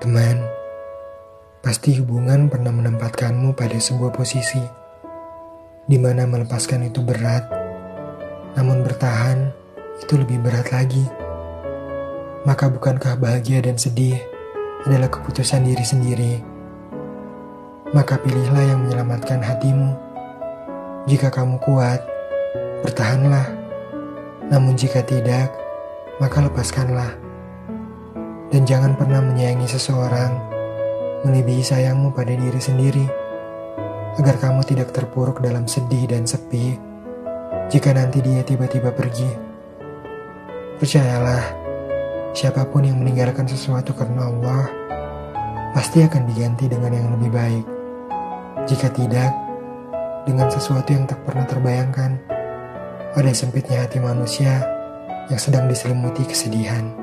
Teman, pasti hubungan pernah menempatkanmu pada sebuah posisi di mana melepaskan itu berat, namun bertahan itu lebih berat lagi. Maka bukankah bahagia dan sedih adalah keputusan diri sendiri? Maka pilihlah yang menyelamatkan hatimu. Jika kamu kuat, bertahanlah. Namun jika tidak, maka lepaskanlah. Dan jangan pernah menyayangi seseorang melebihi sayangmu pada diri sendiri, agar kamu tidak terpuruk dalam sedih dan sepi jika nanti dia tiba-tiba pergi. Percayalah, siapa pun yang meninggalkan sesuatu karena Allah, pasti akan diganti dengan yang lebih baik. Jika tidak, dengan sesuatu yang tak pernah terbayangkan pada sempitnya hati manusia yang sedang diselimuti kesedihan.